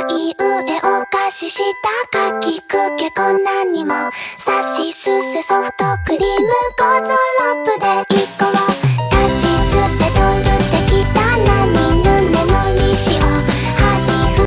い上お菓子したかきくけこんなにもさしすせソフトクリーム